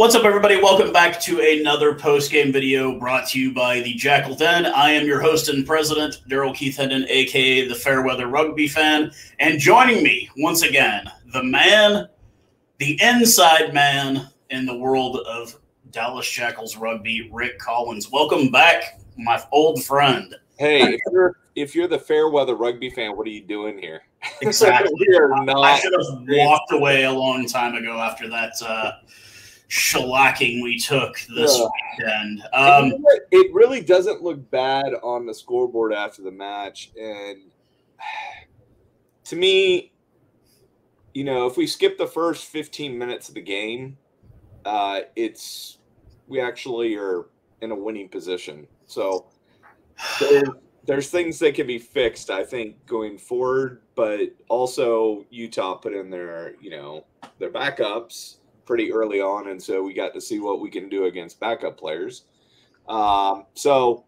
What's up, everybody? Welcome back to another post-game video brought to you by the Jakl Den. I am your host and president, Daryl Keith Hendon, aka the Fairweather Rugby fan, and joining me once again, the man, the inside man in the world of Dallas Jackals rugby, Rick Collins. Welcome back, my old friend. Hey, if you're if you're the Fairweather Rugby fan, what are you doing here? Exactly. not. I should have walked away a long time ago after that. Uh, shellacking we took this yeah. weekend. Um, it really doesn't look bad on the scoreboard after the match. And to me, you know, if we skip the first 15 minutes of the game, uh, it's we actually are in a winning position. So there's, there's things that can be fixed, I think, going forward. But also, Utah put in their, you know, their backups pretty early on, and so we got to see what we can do against backup players. Um, so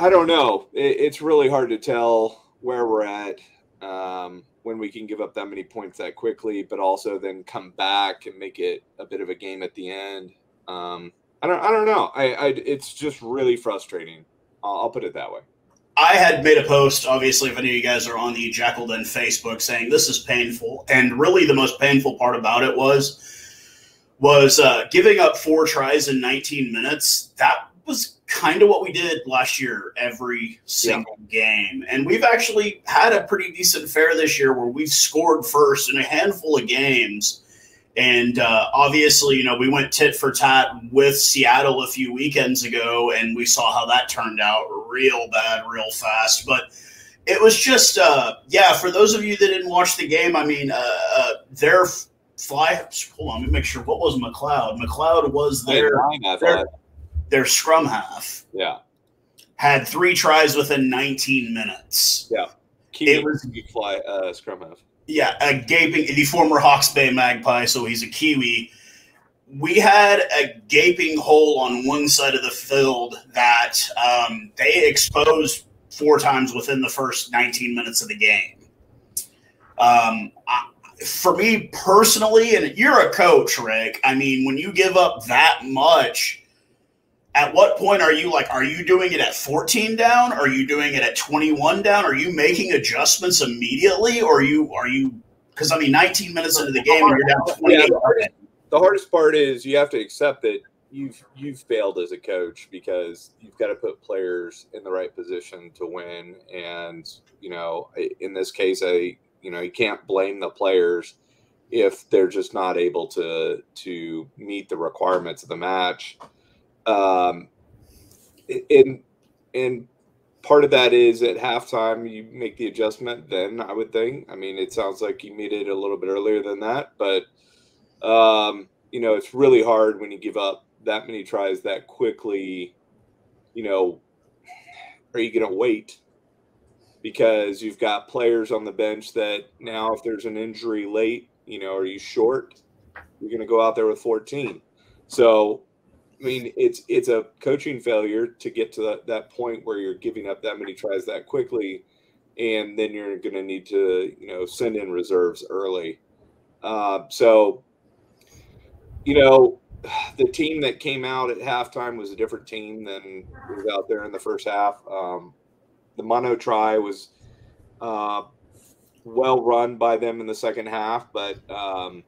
I don't know. It, it's really hard to tell where we're at um, when we can give up that many points that quickly, but also then come back and make it a bit of a game at the end. Um, I don't. I don't know. I, I. It's just really frustrating. I'll, I'll put it that way. I had made a post, obviously, if any of you guys are on the Jakl Den Facebook, saying this is painful. And really, the most painful part about it was was uh, giving up four tries in 19 minutes. That was kind of what we did last year every single yeah. game. And we've actually had a pretty decent fare this year where we've scored first in a handful of games. And uh, obviously, you know, we went tit for tat with Seattle a few weekends ago, and we saw how that turned out real bad, real fast. But it was just, uh, yeah, for those of you that didn't watch the game, I mean, uh, uh their fly. Hold on, let me make sure. What was McLeod? McLeod was their their, their scrum half. Yeah, had three tries within 19 minutes. Yeah, Kiwi, it was fly uh, scrum half. Yeah, a gaping the former Hawke's Bay Magpie, so he's a Kiwi. We had a gaping hole on one side of the field that um, they exposed four times within the first 19 minutes of the game. Um, I, for me personally, and you're a coach, Rick. I mean, when you give up that much, at what point are you like, are you doing it at 14 down? Are you doing it at 21 down? Are you making adjustments immediately? Or are you, are you, because I mean, 19 minutes into the game and you're down 28. Yeah, the hardest part is you have to accept that you've you've failed as a coach because you've got to put players in the right position to win and you know in this case i you know, you can't blame the players if they're just not able to to meet the requirements of the match. Um, and and part of that is at halftime you make the adjustment. Then I would think. I mean, it sounds like you made it a little bit earlier than that, but um, you know, it's really hard when you give up that many tries that quickly. You know, are you going to wait because you've got players on the bench that now, if there's an injury late, you know, are you short? You're going to go out there with 14. So, I mean, it's it's a coaching failure to get to that, that point where you're giving up that many tries that quickly, and then you're going to need to, you know, send in reserves early. Uh, so, you know, the team that came out at halftime was a different team than was out there in the first half. Um, the mono try was uh, well run by them in the second half, but um,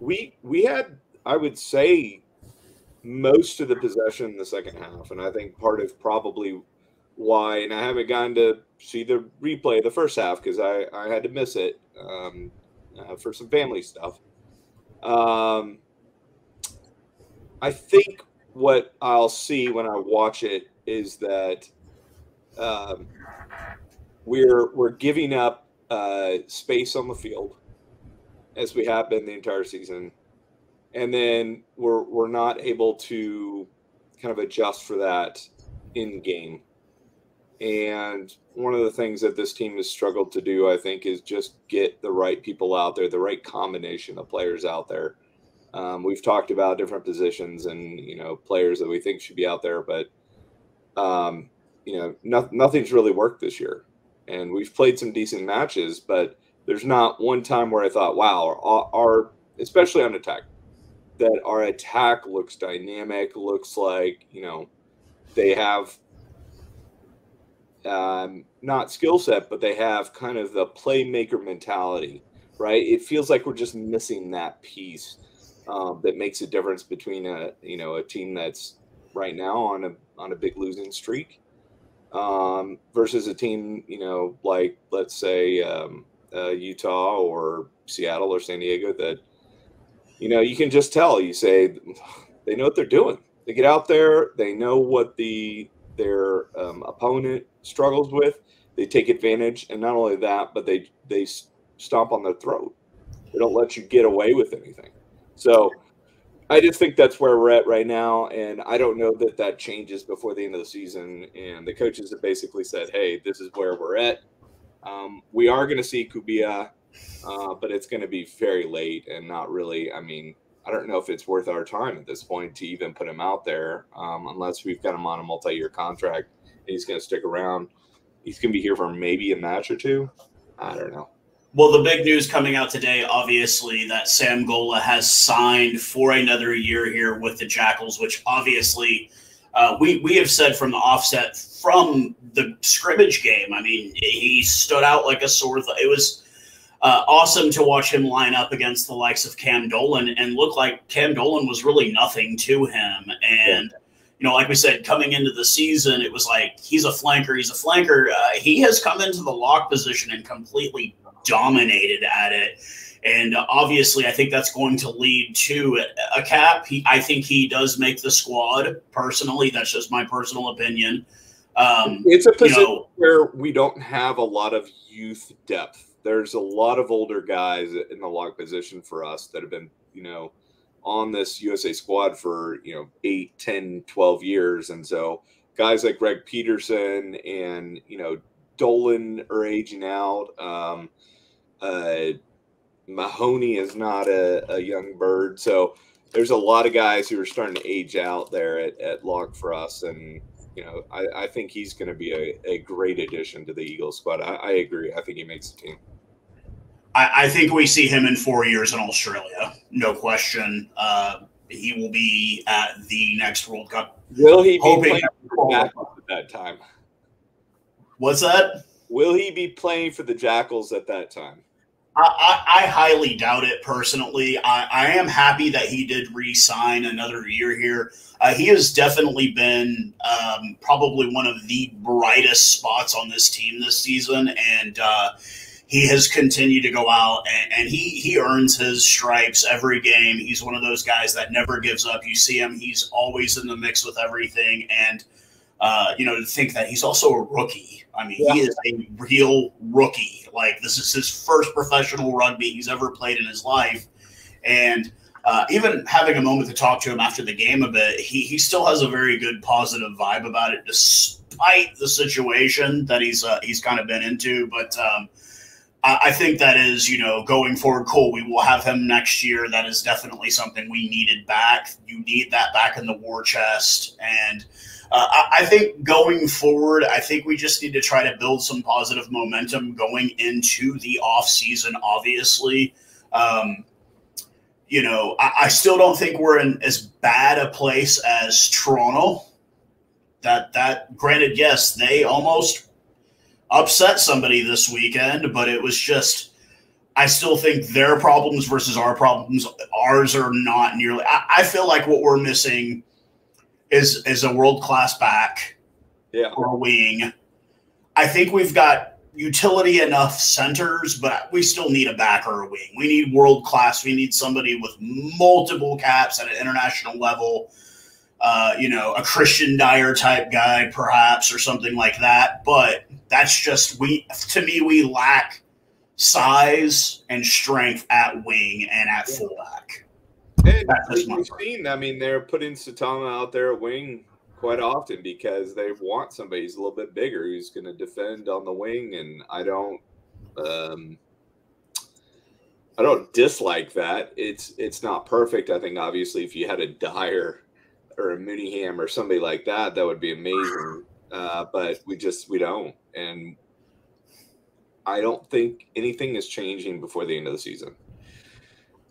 we we had I would say most of the possession in the second half, and I think part of probably why. And I haven't gotten to see the replay of the first half because I I had to miss it um, uh, for some family stuff. Um, I think what I'll see when I watch it is that um, we're we're giving up uh, space on the field as we have been the entire season, and then we're we're not able to kind of adjust for that in game. And one of the things that this team has struggled to do, I think, is just get the right people out there, the right combination of players out there. Um, we've talked about different positions and you know players that we think should be out there, but um, you know, no, nothing's really worked this year. And we've played some decent matches, but there's not one time where I thought, wow, our, our especially on attack, that our attack looks dynamic, looks like, you know, they have um, not skill set, but they have kind of the playmaker mentality, right? It feels like we're just missing that piece um, that makes a difference between a you know a team that's right now on a on a big losing streak um, versus a team you know like let's say um, uh, Utah or Seattle or San Diego that you know you can just tell you say they know what they're doing they get out there they know what the their um, opponent struggles with they take advantage and not only that but they they stomp on their throat they don't let you get away with anything so I just think that's where we're at right now, and I don't know that that changes before the end of the season. And the coaches have basically said, "Hey, this is where we're at. Um, we are going to see Kubii, uh, but it's going to be very late and not really. I mean, I don't know if it's worth our time at this point to even put him out there, um, unless we've got him on a multi-year contract and he's going to stick around. He's going to be here for maybe a match or two. I don't know. Well, the big news coming out today, obviously, that Sam Golla has signed for another year here with the Jackals, which obviously uh, we we have said from the offset from the scrimmage game. I mean, he stood out like a sore. Th- it was uh, awesome to watch him line up against the likes of Cam Dolan and look like Cam Dolan was really nothing to him. And you know, like we said, coming into the season, it was like he's a flanker. He's a flanker. Uh, he has come into the lock position and completely dominated at it. And obviously, I think that's going to lead to a cap. He, I think he does make the squad. Personally, that's just my personal opinion. Um, it's a position you know, where we don't have a lot of youth depth. There's a lot of older guys in the lock position for us that have been, you know, on this USA squad for, you know, 8, 10, 12 years. And so guys like Greg Peterson and, you know, Dolan are aging out. Um, uh, Mahoney is not a, a, young bird. So there's a lot of guys who are starting to age out there at, at lock for us. And, you know, I, I think he's going to be a, a, great addition to the Eagles squad. I, I agree. I think he makes the team. I, I, think we see him in four years in Australia. No question. Uh, he will be at the next World Cup. Will he be hoping at that time? What's that? Will he be playing for the Jackals at that time? I, I, highly doubt it personally. I, I, am happy that he did re-sign another year here. Uh, he has definitely been um, probably one of the brightest spots on this team this season, and uh, he has continued to go out and, and, he he earns his stripes every game. He's one of those guys that never gives up. You see him; he's always in the mix with everything, and uh, you know to think that he's also a rookie I mean, yeah. he is a real rookie. Like this is his first professional rugby he's ever played in his life, and uh, even having a moment to talk to him after the game a bit, he he still has a very good positive vibe about it, despite the situation that he's uh, he's kind of been into. But um, I, think that is you know going forward, cool. We will have him next year. That is definitely something we needed back. You need that back in the war chest and uh, I, I think going forward, I think we just need to try to build some positive momentum going into the off season. Obviously, um, you know, I, I, still don't think we're in as bad a place as Toronto. That that granted, yes, they almost upset somebody this weekend, but it was just. I still think their problems versus our problems, ours are not nearly. I, I feel like what we're missing is is a world class back yeah. or a wing. I think we've got utility enough centers, but we still need a back or a wing. We need world class. We need somebody with multiple caps at an international level. Uh, you know, a Christian Dyer type guy, perhaps, or something like that. But that's just we. To me, we lack size and strength at wing and at fullback. And we've seen, I mean, they're putting Satama out there at wing quite often because they want somebody who's a little bit bigger who's going to defend on the wing. And I don't, um, I don't dislike that. It's it's not perfect. I think obviously if you had a Dyer or a Mooneyham or somebody like that, that would be amazing. Uh, but we just we don't, and I don't think anything is changing before the end of the season.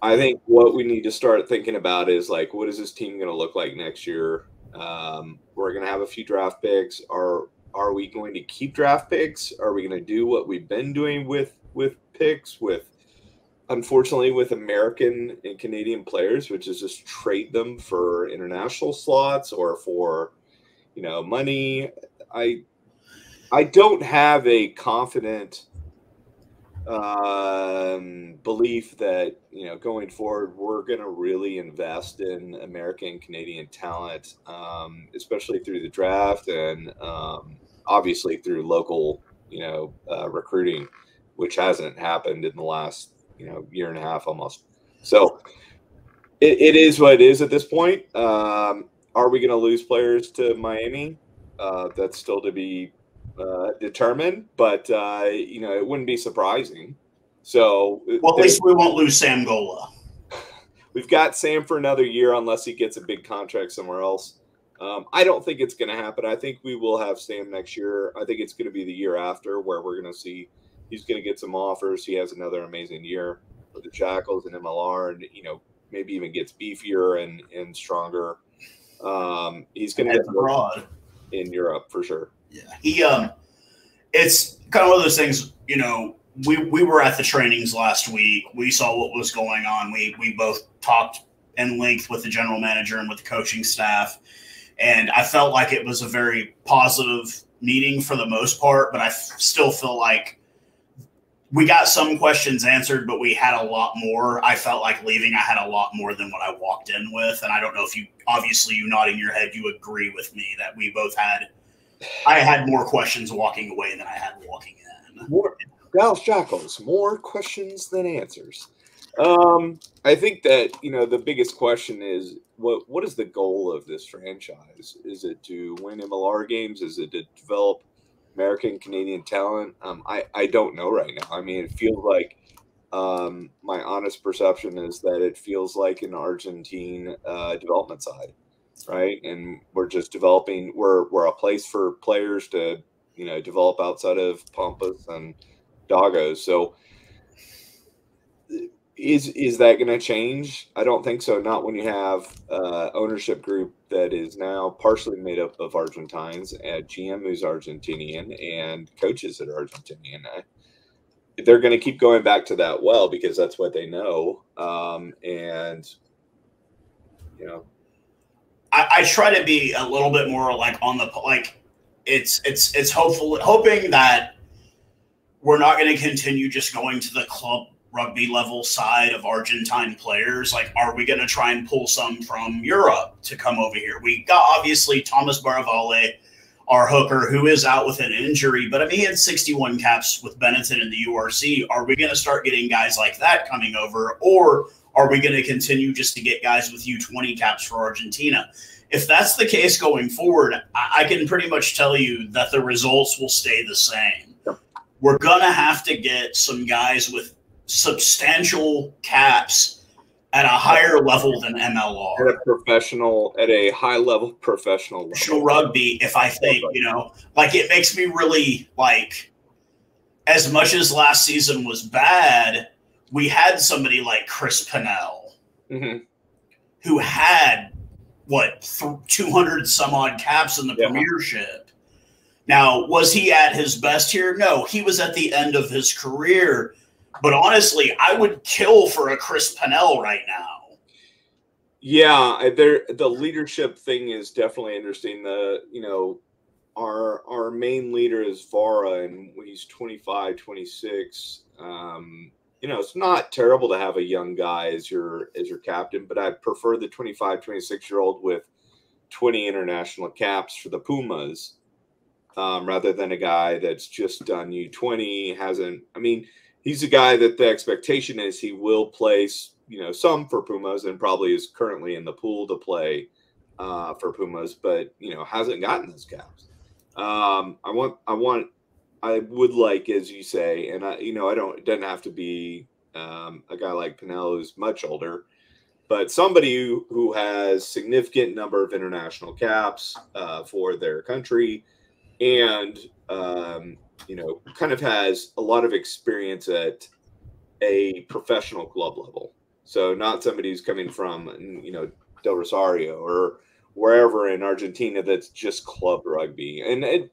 I think what we need to start thinking about is like, what is this team going to look like next year? Um, we're going to have a few draft picks. Are are we going to keep draft picks? Are we going to do what we've been doing with with picks with unfortunately with American and Canadian players, which is just trade them for international slots or for you know money. I I don't have a confident um, belief that you know going forward we're going to really invest in American Canadian talent, um, especially through the draft and um, obviously through local you know uh, recruiting, which hasn't happened in the last you know year and a half almost. So it, it is what it is at this point. Um, are we going to lose players to Miami? Uh, that's still to be uh, determined, but uh, you know it wouldn't be surprising. So, well, at least we won't lose Sam Golla. We've got Sam for another year unless he gets a big contract somewhere else. Um, I don't think it's going to happen. I think we will have Sam next year. I think it's going to be the year after where we're going to see he's going to get some offers. He has another amazing year with the Jackals and MLR, and you know maybe even gets beefier and and stronger. Um, he's going to get abroad in Europe for sure. Yeah, he um, it's kind of one of those things. You know, we we were at the trainings last week. We saw what was going on. We we both talked in length with the general manager and with the coaching staff, and I felt like it was a very positive meeting for the most part. But I f- still feel like we got some questions answered, but we had a lot more. I felt like leaving, I had a lot more than what I walked in with. And I don't know if you, obviously, you nodding your head, you agree with me that we both had I had more questions walking away than I had walking in. More Dallas Jackals, more questions than answers. Um, I think that you know the biggest question is what what is the goal of this franchise? Is it to win MLR games? Is it to develop American Canadian talent? Um, I I don't know right now. I mean, it feels like um, my honest perception is that it feels like an Argentine uh, development side right? And we're just developing. We're we're a place for players to you know develop outside of Pampas and Dogos. So is is that going to change? I don't think so. Not when you have uh, ownership group that is now partially made up of Argentines, a GM who's Argentinian, and coaches that are Argentinian. they're going to keep going back to that well because that's what they know. Um, and you know, I, I try to be a little bit more like on the like it's it's it's hopeful hoping that we're not going to continue just going to the club rugby level side of Argentine players. Like, are we going to try and pull some from Europe to come over here? We got obviously Thomas Baravalle, our hooker, who is out with an injury, but I mean, he had 61 caps with Benetton in the URC. Are we going to start getting guys like that coming over, or are we going to continue just to get guys with U20 caps for Argentina? If that's the case going forward, I, I can pretty much tell you that the results will stay the same. We're going to have to get some guys with substantial caps at a higher level than MLR. At a professional, at a high level professional level. rugby, if I think, you know, like it makes me really like, as much as last season was bad, we had somebody like Chris Pennell mm-hmm. who had what th- 200 some odd caps in the yeah. premiership. Now, was he at his best here? No, he was at the end of his career. But honestly, I would kill for a Chris Pennell right now. Yeah, there the leadership thing is definitely interesting. The you know our our main leader is Vara, and he's 25, 26, um, you know, it's not terrible to have a young guy as your as your captain, but I prefer the 25, 26 year old with 20 international caps for the Pumas um, rather than a guy that's just done U20, hasn't. I mean, he's a guy that the expectation is he will place, you know, some for Pumas and probably is currently in the pool to play uh, for Pumas, but you know, hasn't gotten those caps. Um, I want I want I would like, as you say, and I, you know, I don't. It doesn't have to be um, a guy like Pennell who's much older, but somebody who, who has significant number of international caps uh, for their country, and um, you know, kind of has a lot of experience at a professional club level. So not somebody who's coming from you know Del Rosario or wherever in Argentina that's just club rugby. And it,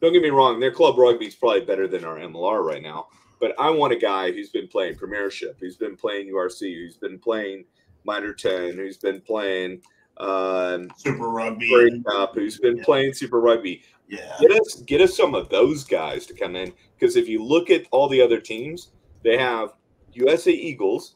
don't get me wrong, their club rugby is probably better than our MLR right now. But I want a guy who's been playing Premiership, who's been playing URC, who's been playing Mitre 10, who's been playing um, Super Rugby, Cup, who's been yeah. playing Super Rugby. Yeah. Get us, get us some of those guys to come in. Because if you look at all the other teams, they have USA Eagles,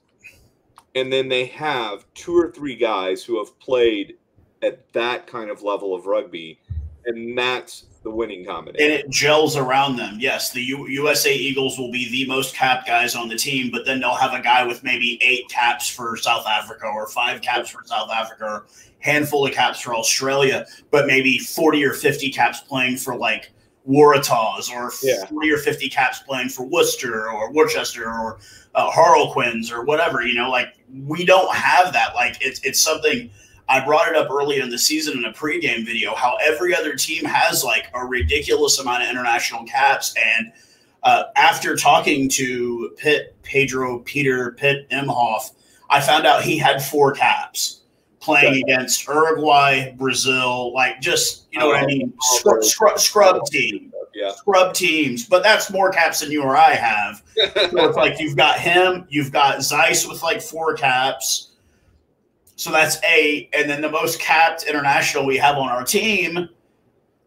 and then they have two or three guys who have played at that kind of level of rugby, and that's the winning combination. And it gels around them. Yes, the U- USA Eagles will be the most capped guys on the team, but then they'll have a guy with maybe eight caps for South Africa or five caps for South Africa or handful of caps for Australia, but maybe 40 or 50 caps playing for like Waratahs or yeah. 40 or 50 caps playing for Worcester or Worcester or uh, Harlequins or whatever, you know, like we don't have that. Like it's, it's something – I brought it up early in the season in a pregame video how every other team has like a ridiculous amount of international caps. And uh, after talking to Pitt, Pedro, Peter, Pitt Imhoff, I found out he had four caps playing okay. against Uruguay, Brazil, like just, you know what I mean? Scrub, scrub, scrub team. Yeah. Scrub teams, but that's more caps than you or I have. so it's like you've got him, you've got Zeiss with like four caps, so that's eight. And then the most capped international we have on our team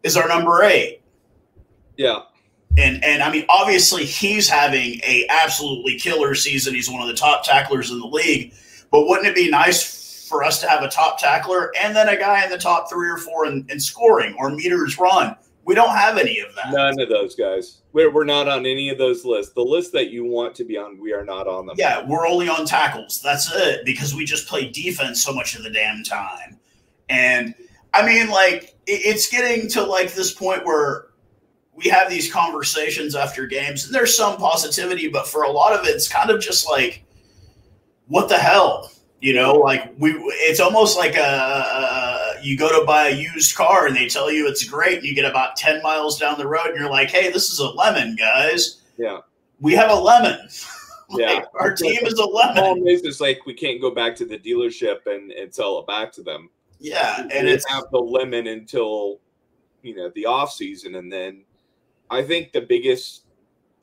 is our number eight. Yeah. And and I mean, obviously he's having a absolutely killer season. He's one of the top tacklers in the league. But wouldn't it be nice for us to have a top tackler and then a guy in the top three or four in, in scoring or meters run? We don't have any of that. None of those guys. We're, we're not on any of those lists. The list that you want to be on, we are not on them. Yeah, we're only on tackles. That's it because we just play defense so much of the damn time. And I mean, like, it's getting to like this point where we have these conversations after games, and there's some positivity, but for a lot of it, it's kind of just like, what the hell? You know, like we, it's almost like a, a, you go to buy a used car and they tell you it's great. You get about 10 miles down the road and you're like, hey, this is a lemon, guys. Yeah. We have a lemon. like, yeah. Our team is a lemon. It's like we can't go back to the dealership and, and sell it back to them. Yeah. We and it's have the lemon until, you know, the off season. And then I think the biggest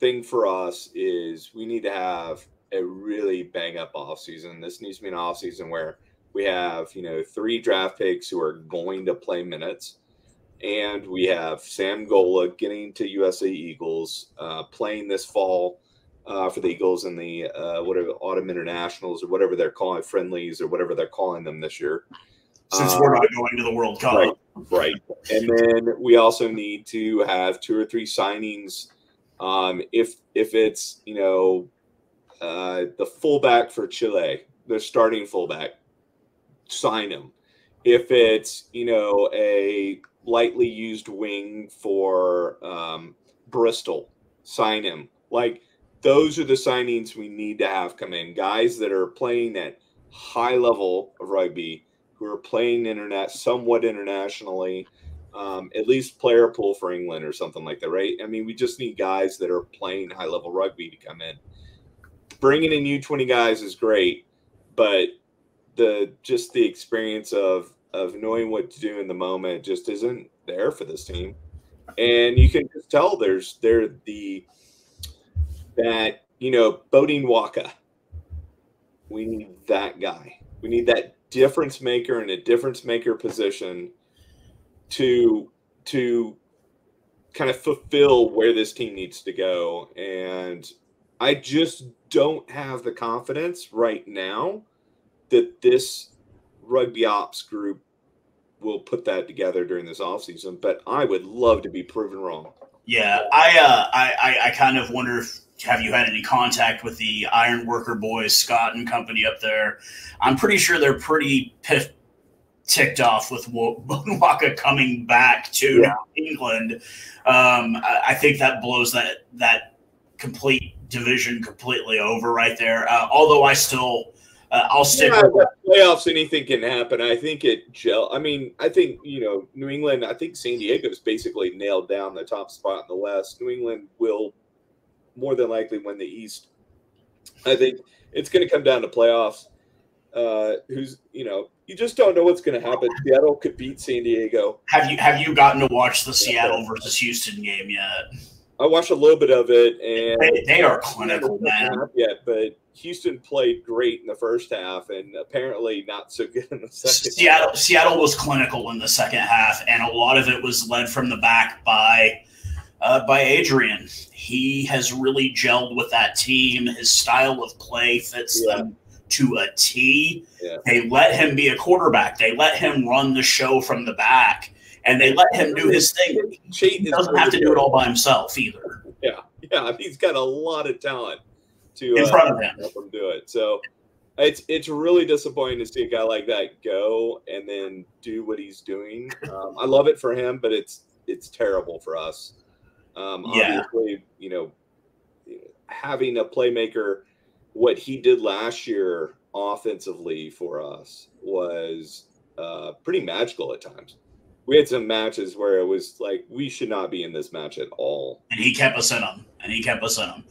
thing for us is we need to have a really bang up off season. This needs to be an off season where we have, you know, three draft picks who are going to play minutes. And we have Sam Golla getting to USA Eagles, uh, playing this fall uh, for the Eagles in the uh, whatever autumn internationals or whatever they're calling friendlies or whatever they're calling them this year. Since we're not going to the World Cup. Right, right. And then we also need to have two or three signings. Um, if if it's you know uh, the fullback for Chile, the starting fullback, sign him. If it's you know a lightly used wing for um, Bristol, sign him. Like those are the signings we need to have come in. Guys that are playing at high level of rugby, who are playing internet somewhat internationally. Um, at least player pool for England or something like that, right? I mean, we just need guys that are playing high level rugby to come in bringing in U twenty guys is great, but the just the experience of of knowing what to do in the moment just isn't there for this team, and you can just tell there's there the that you know Bodine Waka. We need that guy. We need that difference maker in a difference maker position to to kind of fulfill where this team needs to go. And I just don't have the confidence right now that this rugby ops group will put that together during this offseason, but I would love to be proven wrong. Yeah, I, uh, I, I, kind of wonder if have you had any contact with the Iron Worker boys, Scott and company up there? I'm pretty sure they're pretty piff, ticked off with Waka coming back to yeah. England. Um, I, I think that blows that that complete division completely over right there. Uh, although I still, uh, I'll stick yeah, with playoffs. Anything can happen. I think it gel. I mean, I think you know New England. I think San Diego's basically nailed down the top spot in the West. New England will more than likely win the East. I think it's going to come down to playoffs. uh, who's you know you just don't know what's going to happen. Seattle could beat San Diego. Have you have you gotten to watch the Seattle versus Houston game yet? I watched a little bit of it, and they, they are clinical, man. Yet, but Houston played great in the first half, and apparently not so good in the second. Seattle half. Seattle was clinical in the second half, and a lot of it was led from the back by uh, by Adrian. He has really gelled with that team. His style of play fits yeah. them to a T. Yeah. They let him be a quarterback. They let him run the show from the back and they let him do his thing. He doesn't have to do it all by himself either. Yeah, yeah, he's got a lot of talent to in uh, front of him help him do it. So it's it's really disappointing to see a guy like that go and then do what he's doing. Um, I love it for him, but it's it's terrible for us. Um, yeah. Obviously, you know, having a playmaker, what he did last year offensively for us was uh, pretty magical at times we had some matches where it was like we should not be in this match at all. And he kept us in them. And he kept us in them.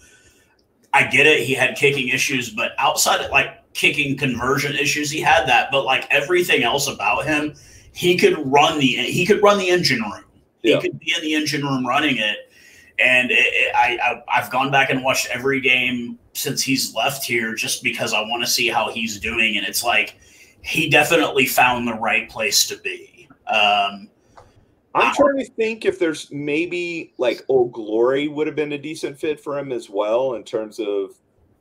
I get it. He had kicking issues, but outside of like kicking conversion issues, he had that. But like everything else about him, he could run the he could run the engine room. He could be in the engine room running it. And it, it, I, I have gone back and watched every game since he's left here just because I want to see how he's doing. And it's like he definitely found the right place to be. Um, I'm trying to think if there's maybe like Old Glory would have been a decent fit for him as well in terms of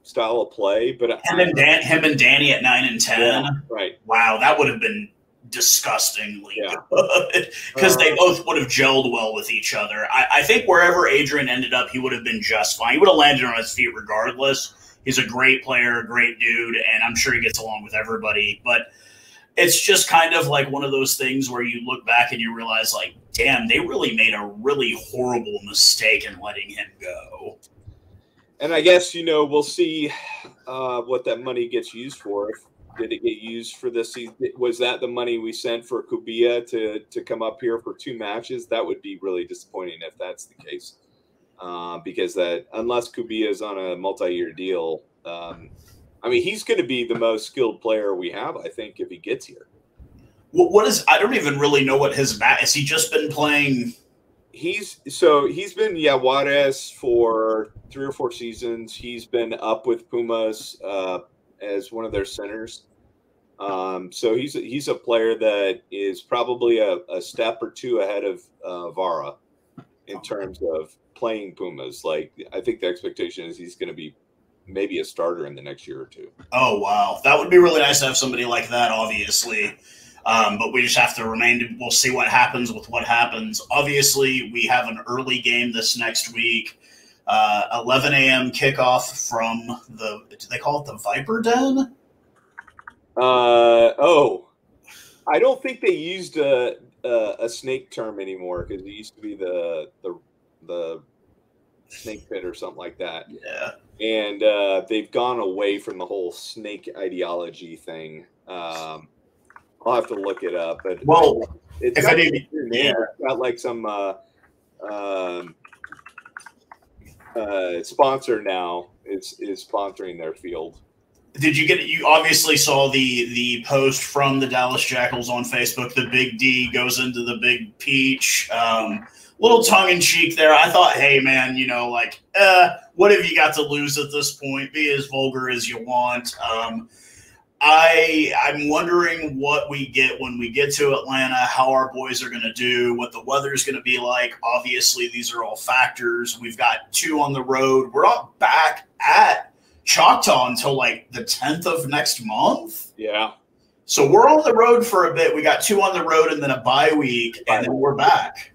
style of play. But him and Dan, him and Danny at nine and ten, yeah, right? Wow, that would have been disgustingly yeah. good because uh, they both would have gelled well with each other. I, I think wherever Adrian ended up, he would have been just fine. He would have landed on his feet regardless. He's a great player, a great dude, and I'm sure he gets along with everybody. But it's just kind of like one of those things where you look back and you realize, like, damn, they really made a really horrible mistake in letting him go. And I guess you know we'll see uh, what that money gets used for. Did it get used for this season? Was that the money we sent for Kubia to to come up here for two matches? That would be really disappointing if that's the case, uh, because that unless Kubia is on a multi-year deal, um, I mean, he's going to be the most skilled player we have, I think, if he gets here. what is? I don't even really know what his bat. Has he just been playing? He's so he's been yeah Juarez for three or four seasons. He's been up with Pumas uh, as one of their centers. Um, so he's a, he's a player that is probably a, a step or two ahead of uh, Vara in terms of playing Pumas. Like I think the expectation is he's going to be maybe a starter in the next year or two. Oh wow, that would be really nice to have somebody like that. Obviously, um, but we just have to remain. We'll see what happens with what happens. Obviously, we have an early game this next week. Uh, 11 a.m. kickoff from the. Do they call it the Viper Den? Uh oh, I don't think they used a a, a snake term anymore because it used to be the the the snake pit or something like that. Yeah and uh, they've gone away from the whole snake ideology thing. Um, I'll have to look it up, but well, it's got, any, yeah. it's got like some uh, um, uh, sponsor now is is sponsoring their field. Did you get it? You obviously saw the the post from the Dallas Jackals on Facebook. The big D goes into the big peach. Um, little tongue in cheek there. I thought, hey man, you know, like, uh, what have you got to lose at this point? Be as vulgar as you want. Um, I I'm wondering what we get when we get to Atlanta, how our boys are going to do, what the weather's going to be like. Obviously, these are all factors. We've got two on the road. We're not back at Choctaw until like the 10th of next month. Yeah. So we're on the road for a bit. We got two on the road and then a bye week, and then we're back.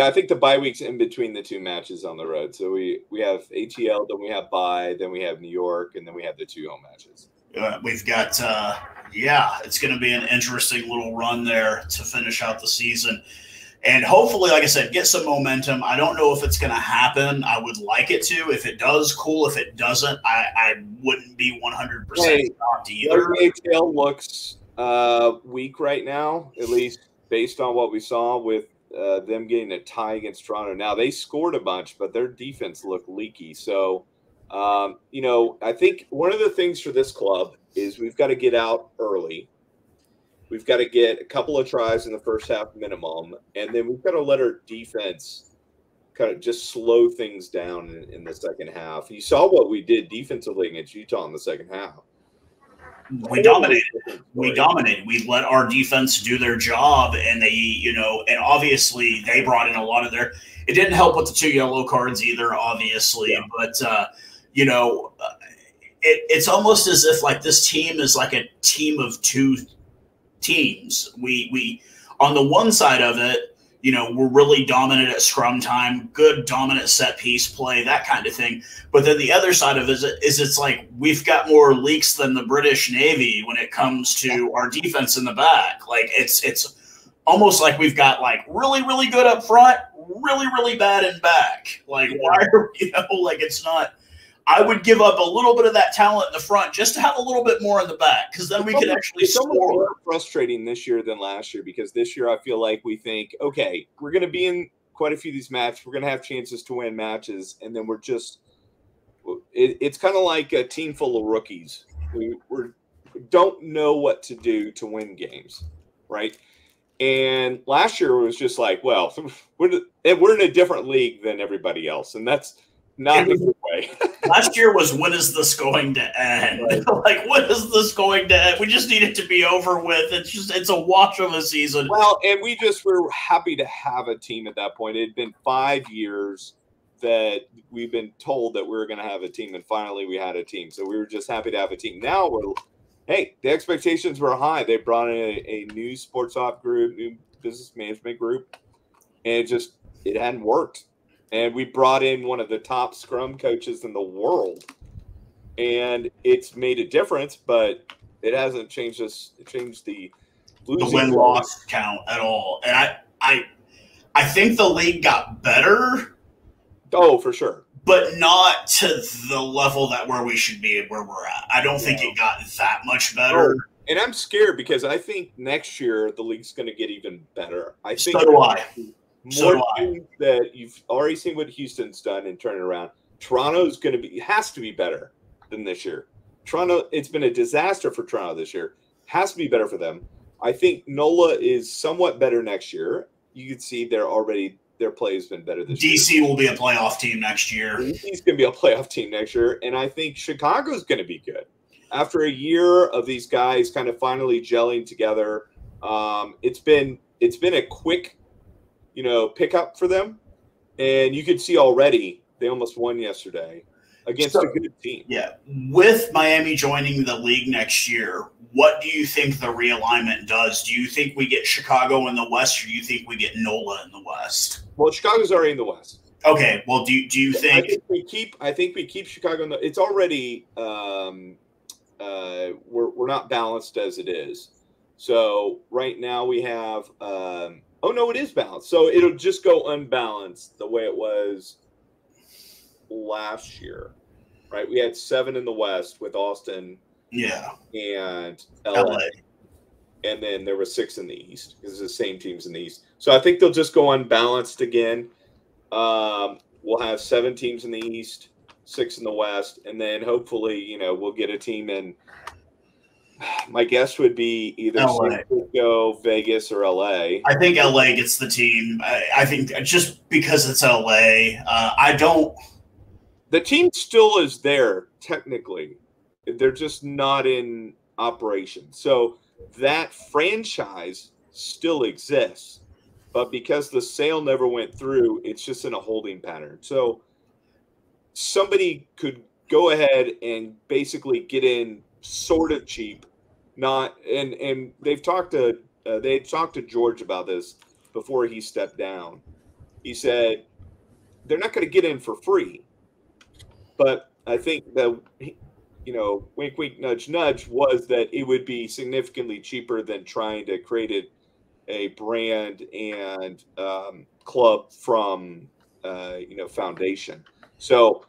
Yeah, I think the bye week's in between the two matches on the road. So we we have ATL, then we have bye, then we have New York, and then we have the two home matches. Uh, we've got uh, yeah, it's going to be an interesting little run there to finish out the season. And hopefully, like I said, get some momentum. I don't know if it's going to happen. I would like it to. If it does, cool. If it doesn't, I, I wouldn't be 100% hey, shocked either. ATL looks uh, weak right now, at least based on what we saw with uh, them getting a tie against Toronto. Now they scored a bunch, but their defense looked leaky. So Um, you know, I think one of the things for this club is we've got to get out early. We've got to get a couple of tries in the first half minimum, and then we've got to let our defense kind of just slow things down in, in the second half. You saw what we did defensively against Utah in the second half. We dominated. We dominated. We let our defense do their job, and they, you know, and obviously they brought in a lot of their. It didn't help with the two yellow cards either, obviously, yeah. but uh, you know, uh, it, it's almost as if like this team is like a team of two teams. We we on the one side of it, you know, we're really dominant at scrum time, good dominant set piece play, that kind of thing. But then the other side of it is, is it's like we've got more leaks than the British Navy when it comes to our defense in the back. Like it's it's almost like we've got like really really good up front, really really bad in back. Like why are you know like it's not I would give up a little bit of that talent in the front just to have a little bit more in the back because then we could actually it's score. more frustrating this year than last year because this year I feel like we think, okay, we're going to be in quite a few of these matches. We're going to have chances to win matches, and then we're just. It, it's kind of like a team full of rookies. We we're, don't know what to do to win games, right? And last year it was just like, well, we're we're in a different league than everybody else, and that's not the way. last year was when is this going to end? Like when is this going to end? We just need it to be over with. It's just it's a watch of a season. Well, and we just were happy to have a team at that point. It had been five years that we've been told that we were going to have a team, and finally we had a team. So we were just happy to have a team. Now we're hey, the expectations were high. They brought in a, a new sports op group, new business management group, and it just it hadn't worked and we brought in one of the top scrum coaches in the world. And it's made a difference but it hasn't changed us changed the the win loss count at all. And i i i think the league got better. Oh for sure. But not to the level that where we should be where we're at. I don't think it got that much oh, better. oh, and i'm scared because i think next year the league's going to get even better. I think so do i more so that you've already seen what Houston's done and turn it around. Toronto's going to be has to be better than this year. Toronto, it's been a disaster for Toronto this year. Has to be better for them. I think NOLA is somewhat better next year. You can see they're already their play has been better this DC year. will be a playoff team next year. DC's going to be a playoff team next year, and I think Chicago's going to be good after a year of these guys kind of finally gelling together. Um, it's been it's been a quick you know, pick up for them. And you could see already they almost won yesterday against so, a good team. Yeah. With Miami joining the league next year, what do you think the realignment does? Do you think we get Chicago in the West or do you think we get NOLA in the West? Well, Chicago's already in the West. Okay. Well, do, do you think, think we keep I think we keep Chicago in the it's already um uh we're we're not balanced as it is. So right now we have um Oh no, it is balanced. So it'll just go unbalanced the way it was last year, right? We had seven in the West with Austin, yeah, and LA, LA. and then there was six in the East because it's the same teams in the East. So I think they'll just go unbalanced again. Um, we'll have seven teams in the East, six in the West, and then hopefully, you know, we'll get a team in my guess would be either LA. San Francisco, Vegas, or LA. I think LA gets the team. I, I think just because it's LA, uh, I don't. The team still is there technically. They're just not in operation. So that franchise still exists, but because the sale never went through, it's just in a holding pattern. So somebody could go ahead and basically get in sort of cheap not and and they've talked to uh, they talked to George about this before he stepped down. He said they're not going to get in for free, but I think that you know, wink, wink, nudge, nudge, was that it would be significantly cheaper than trying to create a, a brand and um, club from uh, you know foundation. So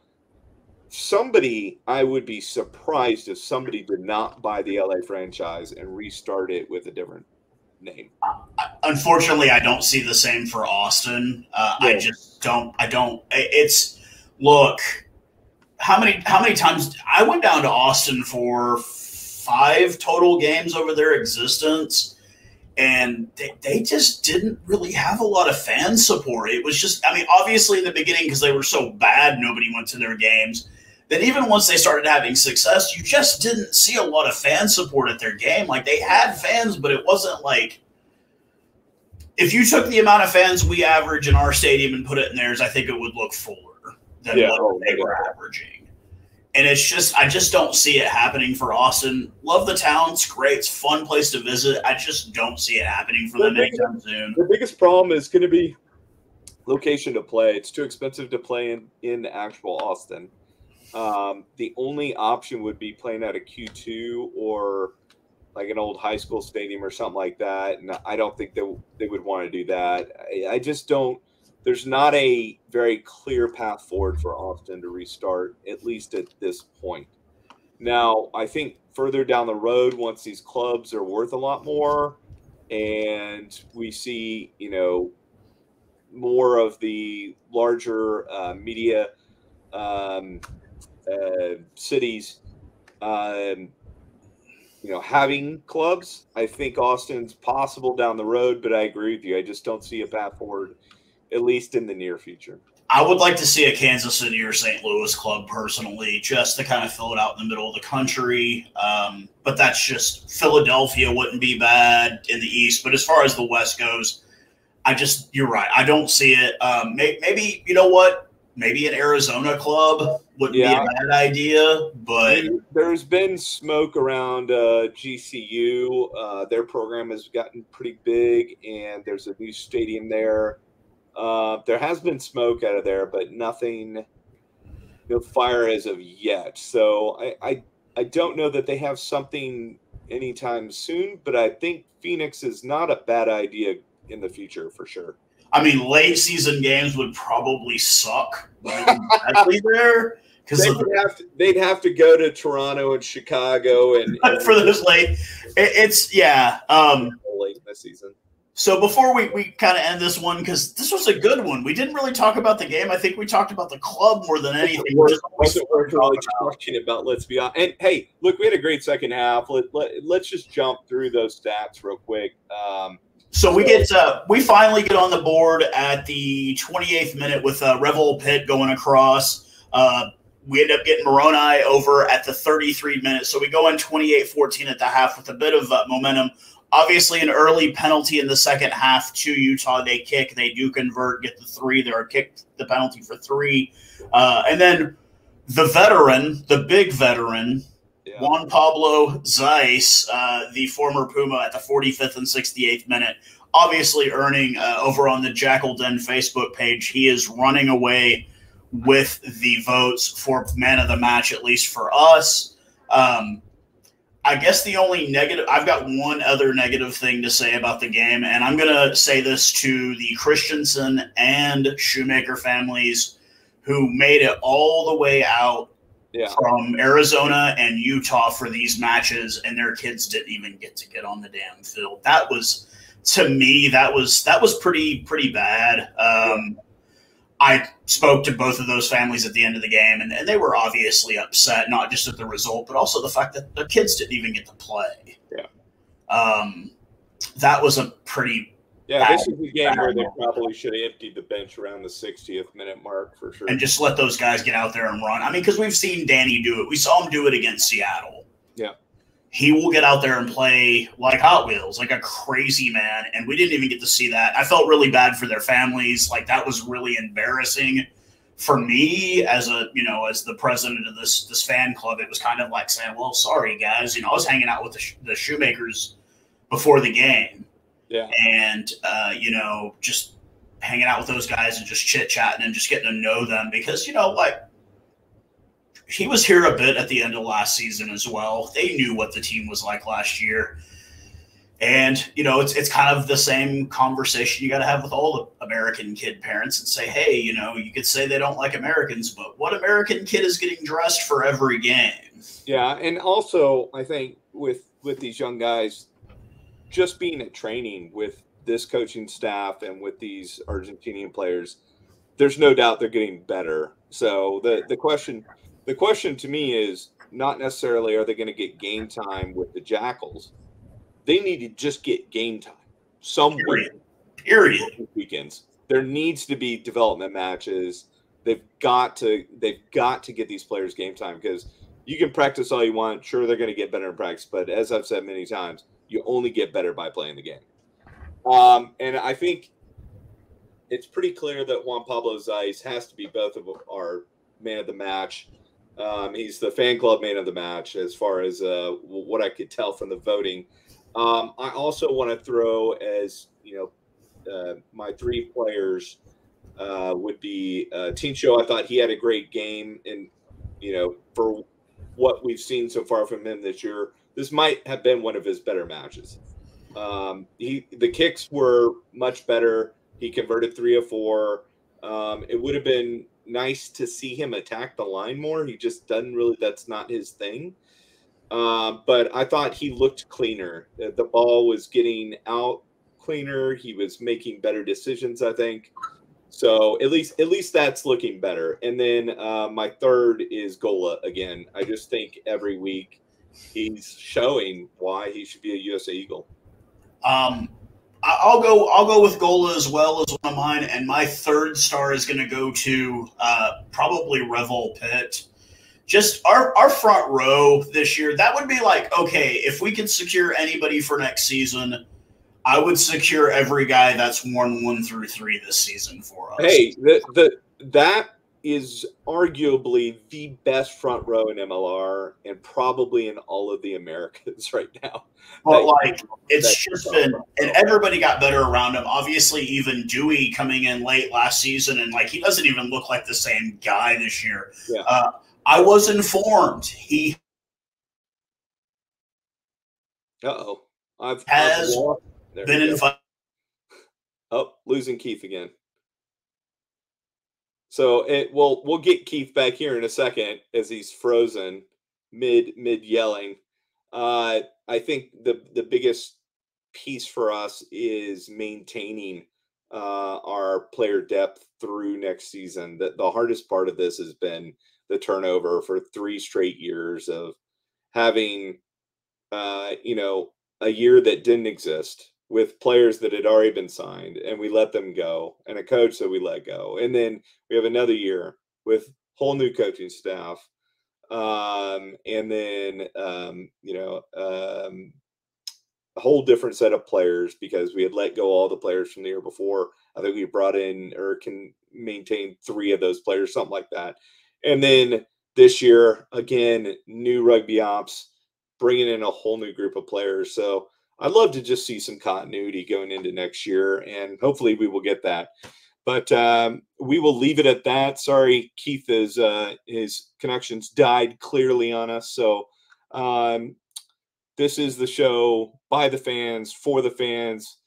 somebody I would be surprised if somebody did not buy the LA franchise and restart it with a different name. Unfortunately, I don't see the same for Austin. Uh, yeah. I just don't. I don't. It's look. how many how many times I went down to Austin for five total games over their existence and they, they just didn't really have a lot of fan support. It was just, I mean, obviously in the beginning, because they were so bad, nobody went to their games. Then even once they started having success, you just didn't see a lot of fan support at their game. Like they had fans, but it wasn't like if you took the amount of fans we average in our stadium and put it in theirs, I think it would look fuller than yeah, what oh, they were averaging and it's just I just don't see it happening for Austin. Love the town; it's great, it's fun place to visit. I just don't see it happening for the them biggest, anytime soon. The biggest problem is going to be location to play. It's too expensive to play in in actual Austin. Um, the only option would be playing at a Q2 or like an old high school stadium or something like that. And I don't think they they would want to do that. I, I just don't there's not a very clear path forward for Austin to restart, at least at this point. Now, I think further down the road, once these clubs are worth a lot more, and we see, you know, more of the larger uh, media um, uh, cities, um, you know, having clubs, I think Austin's possible down the road. But I agree with you. I just don't see a path forward at least in the near future. I would like to see a Kansas City or St. Louis club personally, just to kind of fill it out in the middle of the country. Um, but that's just Philadelphia wouldn't be bad in the East. But as far as the West goes, I just, you're right. I don't see it. Um, may, maybe, you know what? Maybe an Arizona club wouldn't yeah. be a bad idea, but there's been smoke around uh, GCU. Uh, their program has gotten pretty big, and there's a new stadium there. Uh, there has been smoke out of there, but nothing, no fire as of yet. So I, I, I don't know that they have something anytime soon, but I think Phoenix is not a bad idea in the future for sure. I mean, late season games would probably suck there because they'd, have to, they'd have to go to Toronto and Chicago and, and for this late. It, it's yeah, um, late the season. So before we, we kind of end this one, because this was a good one, we didn't really talk about the game. I think we talked about the club more than anything. Wasn't worth really talking about. Let's be honest. And hey, look, we had a great second half. Let, let let's just jump through those stats real quick. Um, so we get uh, we finally get on the board at the 28th minute with uh, Revel Pitt going across. Uh, we end up getting Moroni over at the 33 minutes. So we go in 28-14 at the half with a bit of uh, momentum. Obviously, an early penalty in the second half to Utah. They kick, they do convert, get the three. They're kicked the penalty for three. Uh, and then the veteran, the big veteran, yeah. Juan Pablo Zeiss, uh, the former Puma at the 45th and 68th minute, obviously earning uh, over on the Jakl Den Facebook page. He is running away with the votes for man of the match, at least for us. Um, I guess the only negative, I've got one other negative thing to say about the game, and I'm going to say this to the Christensen and Shoemaker families who made it all the way out yeah. from Arizona and Utah for these matches, and their kids didn't even get to get on the damn field. That was, to me, that was that was pretty pretty bad. Um, I spoke to both of those families at the end of the game, and, and, they were obviously upset, not just at the result, but also the fact that the kids didn't even get to play. Yeah. Um, that was a pretty. Yeah, bad, this is a game where they probably should have emptied the bench around the 60th minute mark for sure. And just let those guys get out there and run. I mean, because we've seen Danny do it. We saw him do it against Seattle. Yeah he will get out there and play like Hot Wheels, like a crazy man. And we didn't even get to see that. I felt really bad for their families. Like that was really embarrassing for me as a, you know, as the president of this this fan club. It was kind of like saying, "Well, sorry guys, you know, I was hanging out with the, the shoemakers before the game, yeah, and uh, you know, just hanging out with those guys and just chit chatting and just getting to know them because you know, like he was here a bit at the end of last season as well. They knew what the team was like last year. And, you know, it's, it's kind of the same conversation you got to have with all the American kid parents and say, hey, you know, you could say they don't like Americans, but what American kid is getting dressed for every game? Yeah. And also, I think with, with these young guys, just being at training with this coaching staff and with these Argentinian players, there's no doubt they're getting better. So the, the question – the question to me is not necessarily are they going to get game time with the Jackals. They need to just get game time somewhere. Period. Period. Weekends. There needs to be development matches. They've got to they've got to get these players game time because you can practice all you want. Sure, they're going to get better in practice, but as I've said many times, you only get better by playing the game. Um, and I think it's pretty clear that Juan Pablo Zeiss has to be both of our man of the match. Um, he's the fan club man of the match, as far as uh, what I could tell from the voting. Um, I also want to throw as you know uh, my three players uh, would be uh, Show. I thought he had a great game, and you know for what we've seen so far from him this year, this might have been one of his better matches. Um, he the kicks were much better. He converted three of four. Um, it would have been nice to see him attack the line more. He just doesn't really. That's not his thing. Uh, but I thought he looked cleaner. The ball was getting out cleaner. He was making better decisions. I think. So at least at least that's looking better. And then uh, my third is Golla again. I just think every week he's showing why he should be a USA Eagle. Um, I'll go. I'll go with Golla as well as one of mine, and my third star is going to go to uh, probably Revel Pitt. Just our our front row this year. That would be like okay if we could secure anybody for next season. I would secure every guy that's worn one through three this season for us. Hey, the, the that is arguably the best front row in MLR and probably in all of the Americas right now. But like it's just been and everybody got better around him. Obviously, even Dewey coming in late last season and like he doesn't even look like the same guy this year. Yeah. Uh, I was informed he Uh oh. I've has I've been invited. Oh, losing Keith again. So it we'll we'll get Keith back here in a second as he's frozen mid mid yelling. Uh, I think the the biggest piece for us is maintaining uh, our player depth through next season. The, the hardest part of this has been the turnover for three straight years of having, uh, you know, a year that didn't exist with players that had already been signed and we let them go and a coach that we let go. And then we have another year with whole new coaching staff um, and then um, you know um, a whole different set of players because we had let go all the players from the year before. I think we brought in or can maintain three of those players something like that. And then this year again new rugby ops bringing in a whole new group of players. So I'd love to just see some continuity going into next year, and hopefully we will get that. But um, we will leave it at that. Sorry, Keith is uh, his connections died clearly on us. So um, this is the show by the fans for the fans.